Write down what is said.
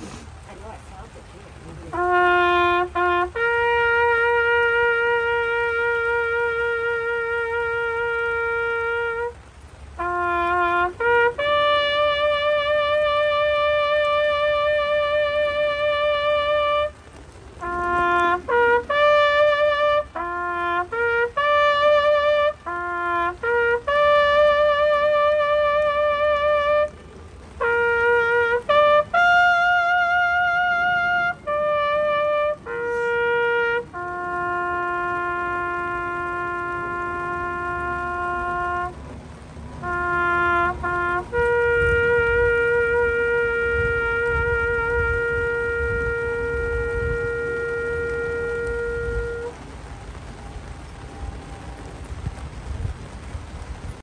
I know I felt it here.